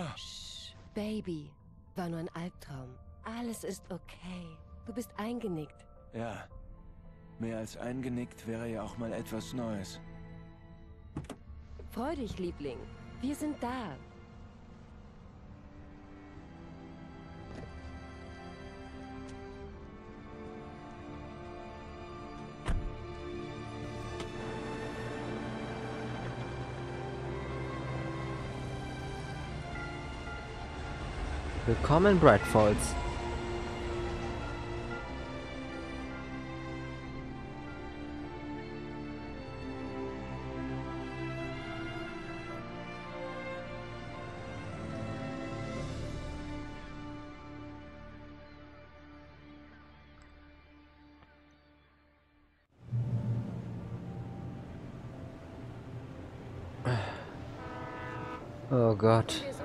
Ah. Shh, Baby. War nur ein Albtraum. Alles ist okay. Du bist eingenickt. Ja. Mehr als eingenickt wäre ja auch mal etwas Neues. Freu dich, Liebling. Wir sind da. Willkommen in Bright Falls. Oh Gott.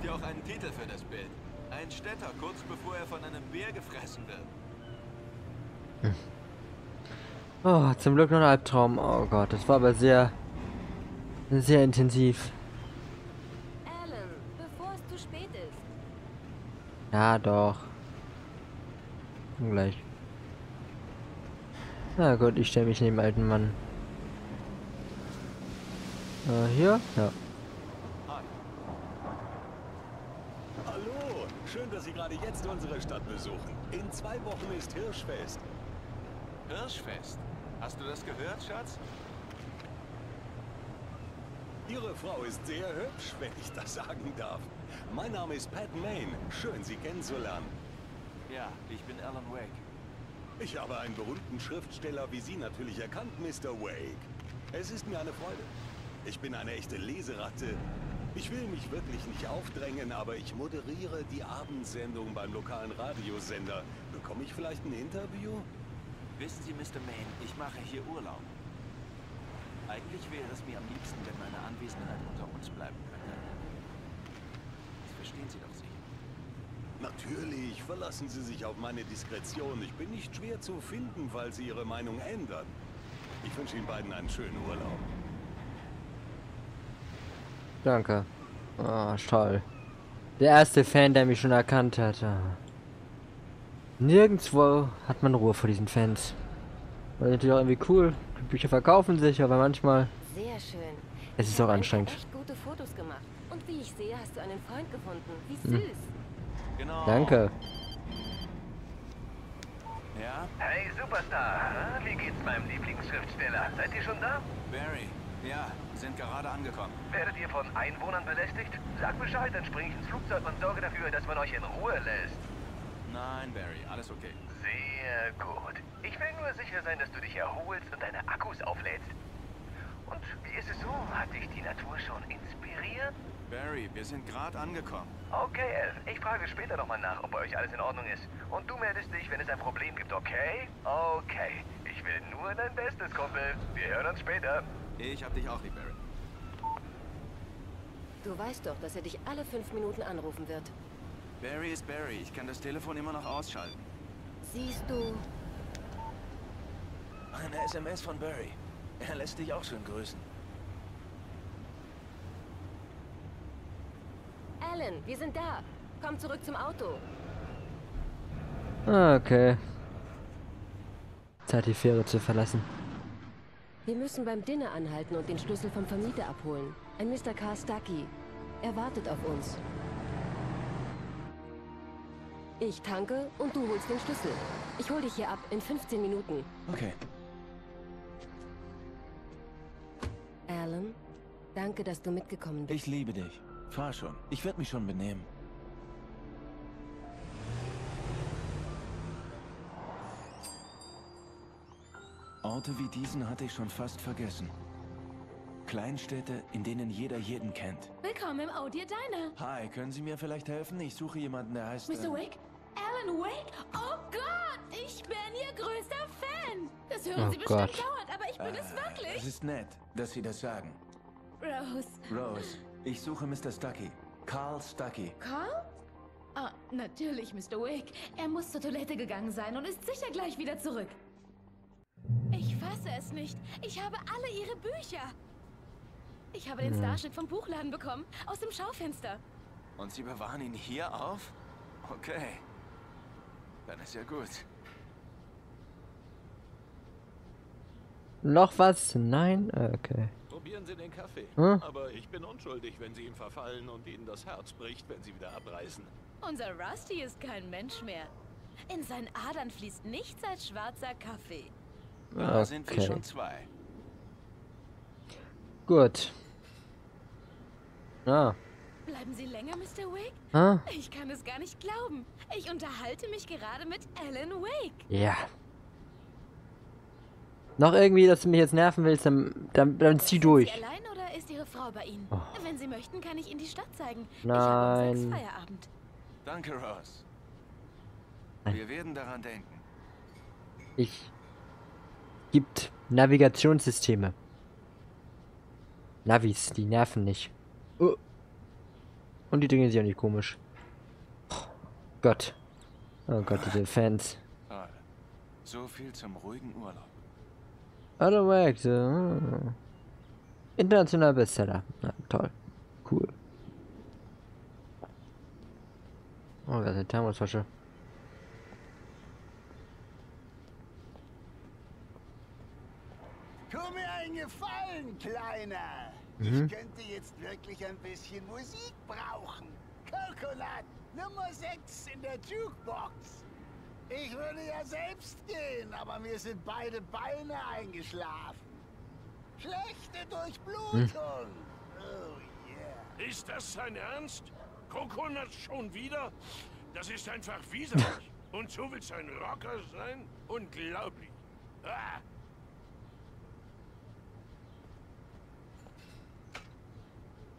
Sag dir auch einen Titel für das Bild. Ein Städter, kurz bevor er von einem Bär gefressen wird. Oh, zum Glück nur ein Albtraum. Oh Gott, das war aber sehr, sehr intensiv. Alan, bevor es zu spät ist. Ja, doch. Gleich. Na gut, ich stelle mich neben den alten Mann. Äh, hier? Ja. Hallo, schön, dass Sie gerade jetzt unsere Stadt besuchen. In zwei Wochen ist Hirschfest. Hirschfest. Hast du das gehört, Schatz? Ihre Frau ist sehr hübsch, wenn ich das sagen darf. Mein Name ist Pat Main. Schön, Sie kennenzulernen. Ja, ich bin Alan Wake. Ich habe einen berühmten Schriftsteller wie Sie natürlich erkannt, Mr. Wake. Es ist mir eine Freude. Ich bin eine echte Leseratte. Ich will mich wirklich nicht aufdrängen, aber ich moderiere die Abendsendung beim lokalen Radiosender. Bekomme ich vielleicht ein Interview? Wissen Sie, Mr. Main, ich mache hier Urlaub. Eigentlich wäre es mir am liebsten, wenn meine Anwesenheit unter uns bleiben könnte. Das verstehen Sie doch sicher. Natürlich, verlassen Sie sich auf meine Diskretion. Ich bin nicht schwer zu finden, falls Sie Ihre Meinung ändern. Ich wünsche Ihnen beiden einen schönen Urlaub. Danke. Ah, toll. Der erste Fan, der mich schon erkannt hat. Nirgendwo hat man Ruhe vor diesen Fans. Das ist natürlich auch irgendwie cool. Die Bücher verkaufen sich, aber manchmal Sehr schön. Es ist auch anstrengend. echt gute Fotos gemacht. Und wie ich sehe, hast du einen Freund gefunden. Wie Hm. süß. Genau. Danke. Ja, Hey Superstar, wie geht's meinem Lieblingsschriftsteller? Seid ihr schon da? Barry. Ja, sind gerade angekommen. Werdet ihr von Einwohnern belästigt? Sag Bescheid, dann springe ich ins Flugzeug und sorge dafür, dass man euch in Ruhe lässt. Nein, Barry, alles okay. Sehr gut. Ich will nur sicher sein, dass du dich erholst und deine Akkus auflädst. Und wie ist es so? Hat dich die Natur schon inspiriert? Barry, wir sind gerade angekommen. Okay, Elf. Ich frage später nochmal nach, ob bei euch alles in Ordnung ist. Und du meldest dich, wenn es ein Problem gibt, okay? Okay. Ich will nur dein Bestes, Kumpel. Wir hören uns später. Ich hab dich auch lieb, Barry. Du weißt doch, dass er dich alle fünf Minuten anrufen wird. Barry ist Barry. Ich kann das Telefon immer noch ausschalten. Siehst du, Eine SMS von Barry. Er lässt dich auch schön grüßen. Alan, wir sind da. Komm zurück zum Auto. Ah, Okay. Zeit, die Fähre zu verlassen. Wir müssen beim Dinner anhalten und den Schlüssel vom Vermieter abholen. Ein Mr. Carl Stucky. Er wartet auf uns. Ich tanke und du holst den Schlüssel. Ich hol dich hier ab in 15 Minuten. Okay. Alan, danke, dass du mitgekommen bist. Ich liebe dich. Fahr schon. Ich werde mich schon benehmen. Orte wie diesen hatte ich schon fast vergessen. Kleinstädte, in denen jeder jeden kennt. Willkommen im Audio Diner. Hi, können Sie mir vielleicht helfen? Ich suche jemanden, der heißt... Mr. äh, Wake? Alan Wake? Oh Gott, ich bin Ihr größter Fan. Das hören Oh Sie bestimmt Gott. dauernd, aber ich bin es Es wirklich. ist nett, dass Sie das sagen. Rose. Rose, ich suche Mr. Stucky. Carl Stucky. Carl? Ah, natürlich, Mr. Wake. Er muss zur Toilette gegangen sein und ist sicher gleich wieder zurück. Fasse es nicht. Ich habe alle ihre Bücher. Ich habe den Starship vom Buchladen bekommen, aus dem Schaufenster. Und Sie bewahren ihn hier auf? Okay. Dann ist ja gut. Noch was? Nein? Okay. Probieren Sie den Kaffee. Hm? Aber ich bin unschuldig, wenn Sie ihm verfallen und Ihnen das Herz bricht, wenn Sie wieder abreisen. Unser Rusty ist kein Mensch mehr. In seinen Adern fließt nichts als schwarzer Kaffee. Da sind wir Okay. schon zwei. Gut. Ah. Bleiben Sie länger, Mr. Wake? Ah. Ich kann es gar nicht glauben. Ich unterhalte mich gerade mit Alan Wake. Ja. Noch irgendwie, dass du mich jetzt nerven willst, dann, dann, dann zieh Sind durch. Sie allein oder ist Ihre Frau bei Ihnen? Oh. Wenn Sie möchten, kann ich Ihnen die Stadt zeigen. Ich habe um Nein. Feierabend. Danke, Ross. Nein. Wir werden daran denken. Ich. Gibt Navigationssysteme. Navis, die nerven nicht. Oh. Und die drehen sich auch nicht komisch. Oh Gott. Oh Gott, diese Fans. So viel zum ruhigen Urlaub. Alan Wake, so. hm. Internationaler Bestseller. Na, toll. Cool. Oh, das ist eine Thermosflasche. Tu mir einen Gefallen, Kleiner. Mhm. Ich könnte jetzt wirklich ein bisschen Musik brauchen. Coconut, Nummer 6 in der Jukebox. Ich würde ja selbst gehen, aber mir sind beide Beine eingeschlafen. Schlechte Durchblutung. Oh yeah. Ist das sein Ernst? Coconut schon wieder? Das ist einfach widerlich. Und so willst du ein Rocker sein? Unglaublich. Ah,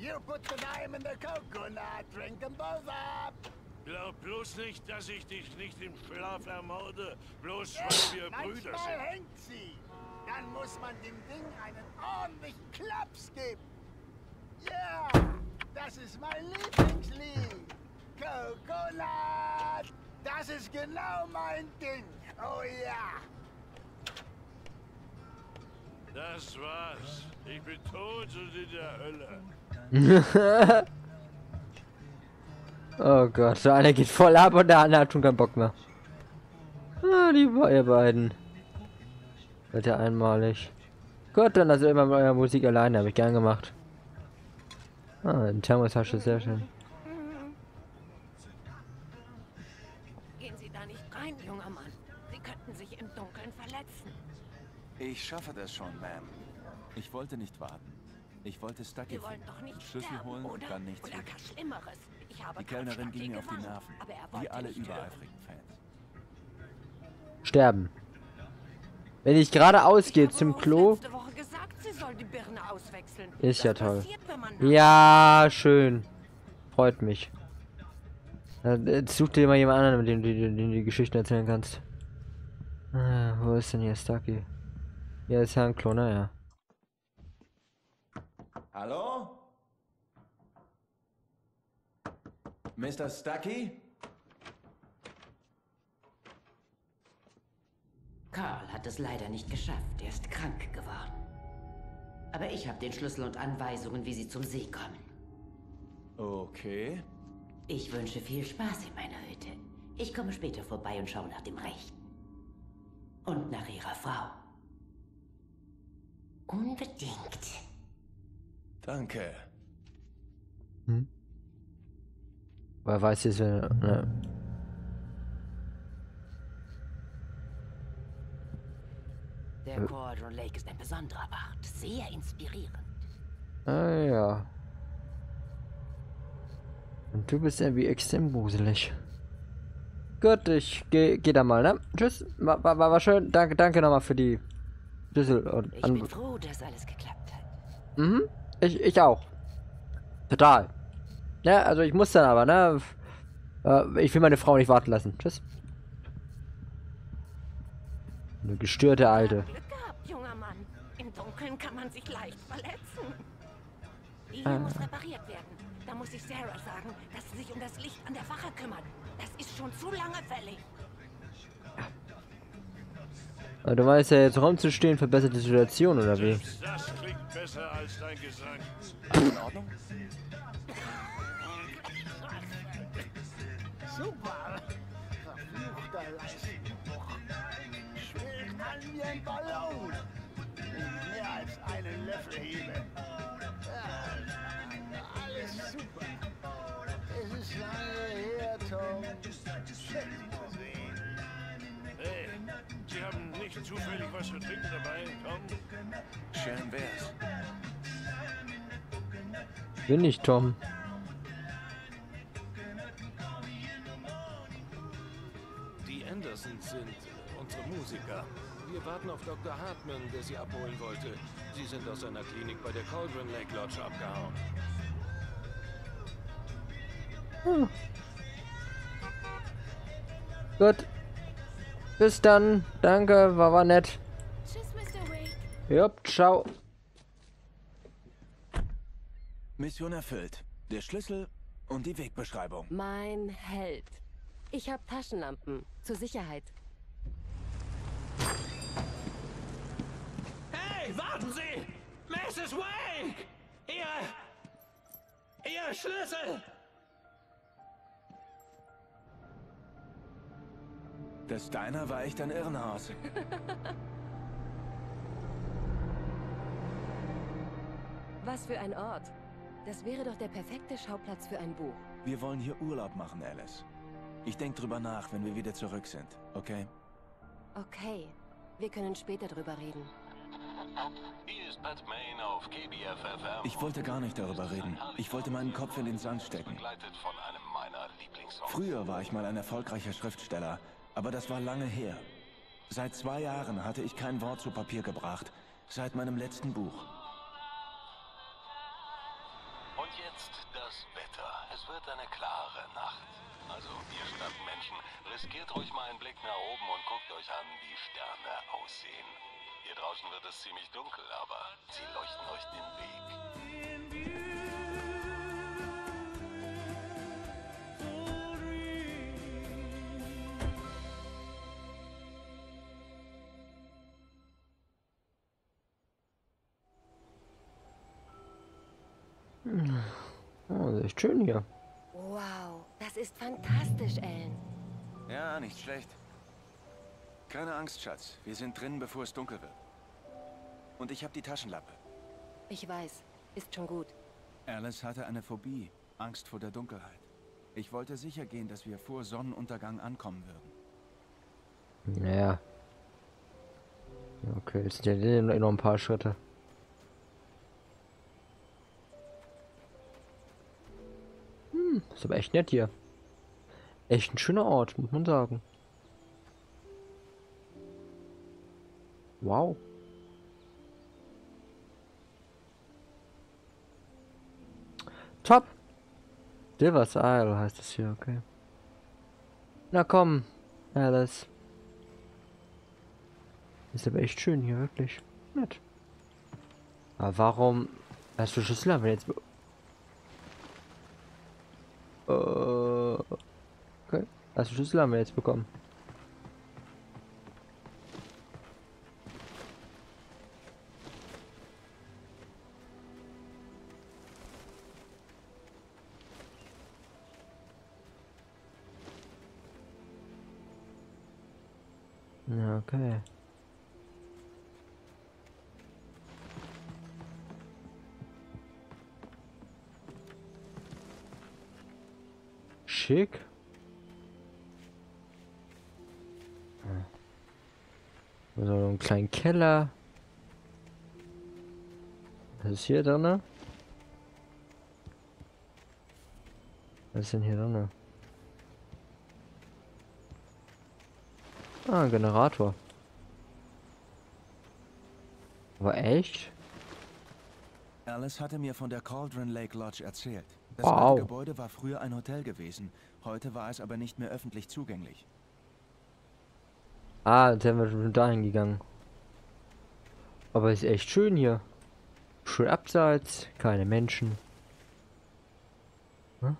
You put the dime in the coconut, drink them both up. glaub bloß nicht, dass ich dich nicht im Schlaf ermorde. Bloß weil wir Brüder sind. hängt sie. Dann muss man dem Ding einen ordentlichen Klaps geben. Ja, das ist mein Lieblingslied. Coconut. Das ist genau mein Ding. Oh ja. Das war's. Ich bin tot und in der Hölle. Oh Gott, der eine geht voll ab und der andere hat schon keinen Bock mehr. Ah, die be- ihr beiden. Seid ihr einmalig. Gut, dann also immer mit eurer Musik alleine, habe ich gern gemacht. Ah, ein Thermostasche, sehr schön. Gehen Sie da nicht rein, junger Mann. Sie könnten sich im Dunkeln verletzen. Ich schaffe das schon, Ma'am. Ich wollte nicht warten. Ich wollte Stucky Sie wollen finden. doch nicht Schlüssel sterben, holen, oder? dann nichts Oder mehr. gar Schlimmeres. Ich habe Die Kellnerin ging mir auf die Nerven. aber er Wie wollte alle übereifrigen Fans. Sterben. Wenn ich geradeaus gehe zum Klo. gesagt, sie soll die Birne auswechseln. Ist ja toll. passiert, Ja, schön. Freut mich. Dann, äh, Such dir mal jemand anderen, mit dem du dem du die Geschichten erzählen kannst. Ah, wo ist denn hier Stucky? Hier ist Herrn Klo, naja. Hallo? Mr. Stucky? Karl hat es leider nicht geschafft. Er ist krank geworden. Aber ich habe den Schlüssel und Anweisungen, wie Sie zum See kommen. Okay. Ich wünsche viel Spaß in meiner Hütte. Ich komme später vorbei und schaue nach dem Rechten. Und nach Ihrer Frau. Unbedingt. Danke. Wer weiß jetzt, wer. Ne. Der Cauldron Lake ist ein besonderer Ort. Sehr inspirierend. Ah ja. Und du bist irgendwie extrem gruselig. Gut, ich geh, geh da mal, ne? Tschüss. War, war, war schön. Danke, danke nochmal für die Schlüssel und Ich bin froh, dass alles geklappt hat. Mhm. Ich, ich auch. Total. Ja, also ich muss dann aber, ne? Äh, ich will meine Frau nicht warten lassen. Tschüss. Eine gestörte Alte. Glück gehabt, junger Mann. Im Dunkeln kann man sich leicht verletzen. Die Ah. muss repariert werden. Da muss ich Sarah sagen, dass sie sich um das Licht an der Wache kümmert. Das ist schon zu lange fällig. Aber du meinst ja jetzt rumzustehen, verbessert die Situation, oder wie? Das klingt besser als dein Gesang. In Ordnung? Super! Verfluchter Leistenbruch. Schwillt an wie ein Ballon. Ich mehr als einen Löffel hebe. Ja, alles super. Es ist lange her, Tom. Zufällig was zu trinken dabei, Tom? Schön wär's. Bin ich Tom. Die Andersons sind unsere Musiker. Wir warten auf Dr. Hartman, der sie abholen wollte. Sie sind aus seiner Klinik bei der Cauldron Lake Lodge abgehauen. Gut. Bis dann. Danke, war, war nett. Tschüss, Mr. Wake. Jupp, ciao. Mission erfüllt. Der Schlüssel und die Wegbeschreibung. Mein Held. Ich habe Taschenlampen. Zur Sicherheit. Hey, warten Sie! Mrs. Wake! Ihr... Ihr Schlüssel! Das Diner war echt ein Irrenhaus. Was für ein Ort. Das wäre doch der perfekte Schauplatz für ein Buch. Wir wollen hier Urlaub machen, Alice. Ich denke drüber nach, wenn wir wieder zurück sind, okay? Okay. Wir können später drüber reden. Hier ist Pat Main auf KBFFM. Ich wollte gar nicht darüber reden. Ich wollte meinen Kopf in den Sand stecken. Begleitet von einem meiner Lieblingssongs. Früher war ich mal ein erfolgreicher Schriftsteller, aber das war lange her. Seit zwei Jahren hatte ich kein Wort zu Papier gebracht. Seit meinem letzten Buch. Und jetzt das Wetter. Es wird eine klare Nacht. Also, ihr Stadtmenschen, riskiert ruhig mal einen Blick nach oben und guckt euch an, wie Sterne aussehen. Hier draußen wird es ziemlich dunkel, aber sie leuchten euch den Weg. Echt schön hier. Wow, das ist fantastisch, Ellen. Ja, nicht schlecht. Keine Angst, Schatz. Wir sind drin, bevor es dunkel wird. Und ich habe die Taschenlampe. Ich weiß. Ist schon gut. Alice hatte eine Phobie, Angst vor der Dunkelheit. Ich wollte sicher gehen, dass wir vor Sonnenuntergang ankommen würden. Naja. Okay, jetzt sind ja noch ein paar Schritte. Ist aber echt nett hier. Echt ein schöner Ort, muss man sagen. Wow. Top. Silver's Isle heißt es hier, okay. Na komm, Alice. Ist aber echt schön hier, wirklich. Nett. Aber warum hast du Schlüssel wir jetzt? Äh, okay. Du Schlüssel haben wir jetzt bekommen? Okay. Schick. So einen kleinen Keller. Was ist hier drin? Was ist denn hier drin? Ah, ein Generator. Aber echt? Alice hatte mir von der Cauldron Lake Lodge erzählt. Das wow. Gebäude war früher ein Hotel gewesen. Heute war es aber nicht mehr öffentlich zugänglich. Ah, jetzt wären wir schon dahin gegangen. Aber ist echt schön hier. Schön abseits, keine Menschen. Hm?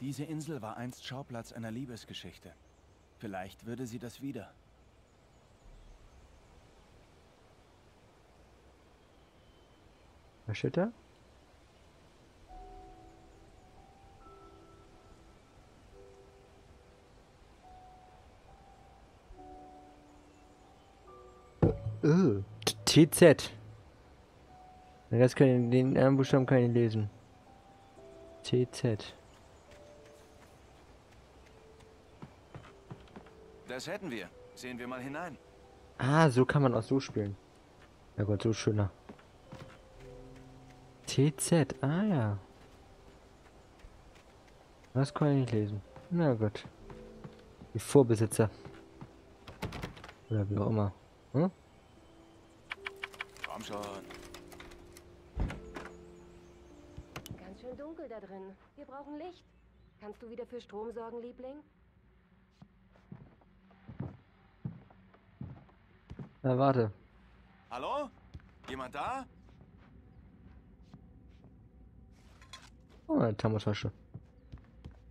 Diese Insel war einst Schauplatz einer Liebesgeschichte. Vielleicht würde sie das wieder. Was steht da? TZ. Das können den anderen Buchstaben kann ich lesen. TZ. Das hätten wir. Sehen wir mal hinein. Ah, so kann man auch so spielen. Ja Gott, so schöner. TZ, ah ja. Das kann ich nicht lesen. Na gut. Die Vorbesitzer. Oder wie auch immer. Hm? Schon. Ganz schön dunkel da drin. Wir brauchen Licht. Kannst du wieder für Strom sorgen, Liebling? Na warte. Hallo? Jemand da? Oh, eine Thermostasche.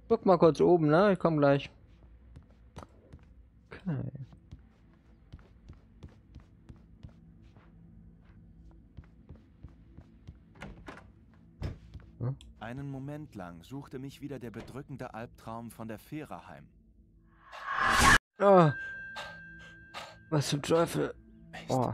Guck mal kurz oben, ne? Ich komm gleich. Okay. Einen Moment lang suchte mich wieder der bedrückende Albtraum von der Fähre heim. Oh. Was zum Teufel? Oh.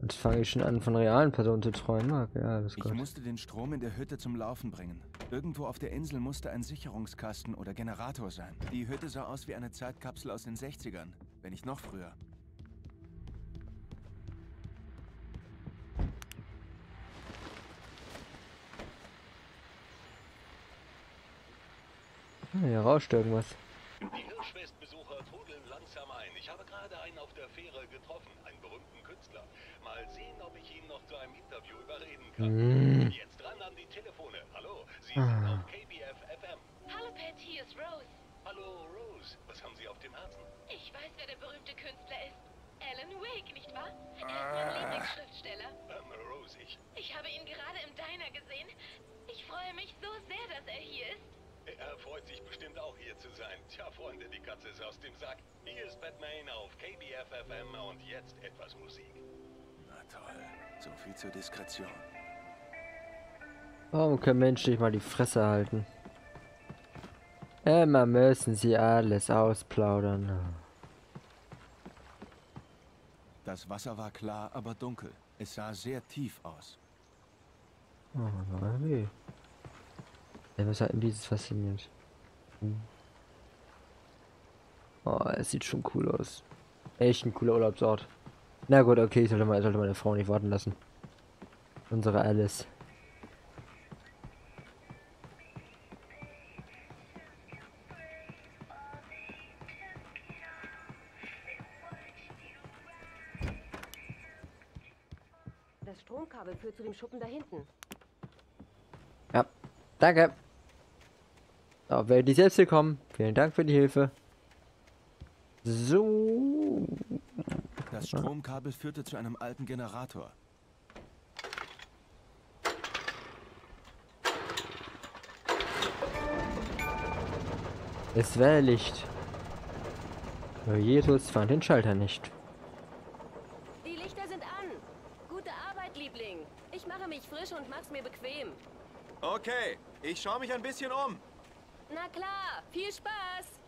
Jetzt fange ich schon an, von realen Personen zu träumen. Ja, das Ich Gott. musste den Strom in der Hütte zum Laufen bringen. Irgendwo auf der Insel musste ein Sicherungskasten oder Generator sein. Die Hütte sah aus wie eine Zeitkapsel aus den 60ern, wenn nicht noch früher. Ah, hier rauscht irgendwas. Die Hirschfestbesucher trudeln langsam ein. Ich habe gerade einen auf der Fähre getroffen, einen berühmten Künstler. Mal sehen, ob ich ihn noch zu einem Interview überreden kann. Mm. Jetzt ran an die Telefone. Hallo, Sie sind auf KBF FM. Hallo Pat, hier ist Rose. Hallo, Rose. Was haben Sie auf dem Herzen? Ich weiß, wer der berühmte Künstler ist. Alan Wake, nicht wahr? Er ist mein Lieblingsschriftsteller. Ähm, Rose, ich... Ich habe ihn gerade im Diner gesehen. Ich freue mich so sehr, dass er hier ist. Er freut sich bestimmt auch hier zu sein. Tja, Freunde, die Katze ist aus dem Sack. Hier ist Batman auf KBF FM und jetzt etwas Musik. Na toll. So viel zur Diskretion. Warum kann Mensch nicht mal die Fresse halten? Immer müssen sie alles ausplaudern. Das Wasser war klar, aber dunkel. Es sah sehr tief aus. Oh, weh. Ja, was hat denn dieses faszinierend? Hm. Oh, es sieht schon cool aus. Echt ein cooler Urlaubsort. Na gut, okay, ich sollte, mal, sollte meine Frau nicht warten lassen. Unsere Alice. Das Stromkabel führt zu dem Schuppen da hinten. Ja, danke. So, wer die selbst willkommen. Vielen Dank für die Hilfe. So. Das Stromkabel führte zu einem alten Generator. Es wäre Licht. Aber Jesus fand den Schalter nicht. Die Lichter sind an. Gute Arbeit, Liebling. Ich mache mich frisch und mach's mir bequem. Okay, ich schaue mich ein bisschen um. Na klar, viel Spaß.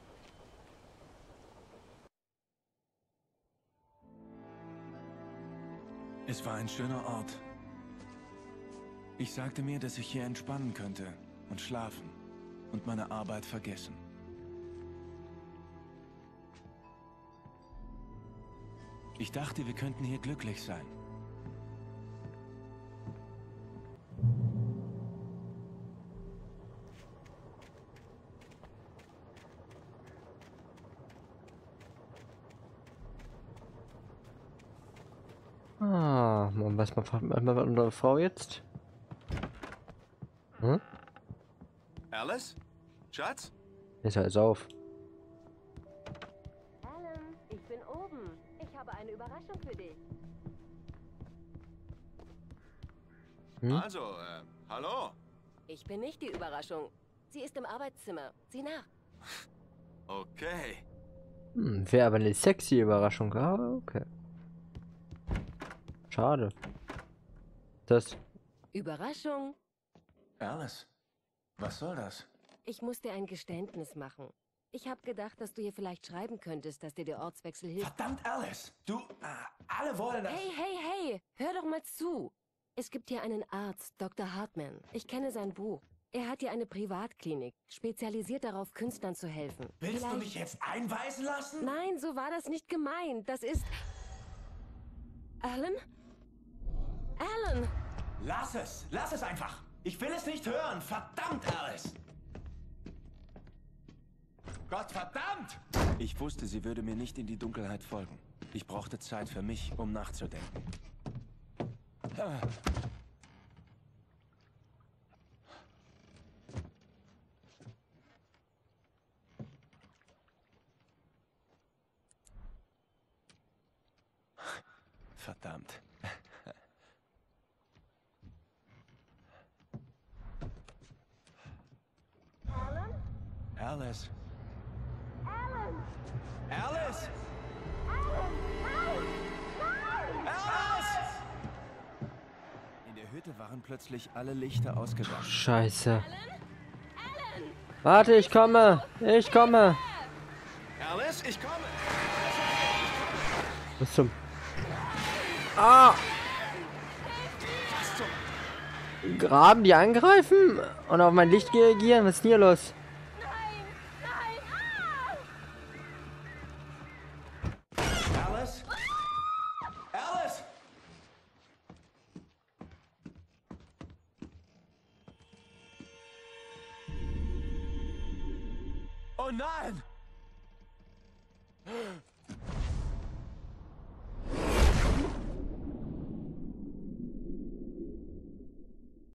Es war ein schöner Ort. Ich sagte mir, dass ich hier entspannen könnte und schlafen und meine Arbeit vergessen. Ich dachte, wir könnten hier glücklich sein. Und was macht macht unsere Frau jetzt? Hm? Alice? Schatz? Ist alles auf. Alan, ich bin oben. Ich habe eine Überraschung für dich. Hm? Also, äh, hallo? Ich bin nicht die Überraschung. Sie ist im Arbeitszimmer. Sieh nach. Okay. Hm, wäre aber eine sexy Überraschung. Ah, okay. Schade. Das. Überraschung. Alice, was soll das? Ich muss dir ein Geständnis machen. Ich habe gedacht, dass du ihr vielleicht schreiben könntest, dass dir der Ortswechsel hilft. Verdammt, Alice! Du, äh, alle wollen das. Hey, hey, hey! Hör doch mal zu! Es gibt hier einen Arzt, Dr. Hartman. Ich kenne sein Buch. Er hat hier eine Privatklinik, spezialisiert darauf, Künstlern zu helfen. Willst du Vielleicht- mich jetzt einweisen lassen? Nein, so war das nicht gemeint. Das ist... Alan? Alan! Lass es! Lass es einfach! Ich will es nicht hören! Verdammt, Alice! Gott verdammt! Ich wusste, sie würde mir nicht in die Dunkelheit folgen. Ich brauchte Zeit für mich, um nachzudenken. Ah. Verdammt. Alice. Alice! Alice! In der Hütte waren plötzlich alle Lichter ausgegangen. Scheiße. Warte, ich komme. Ich komme. Alice, ich komme! Was zum... Ah! Graben, die angreifen und auf mein Licht reagieren? Was ist denn hier los?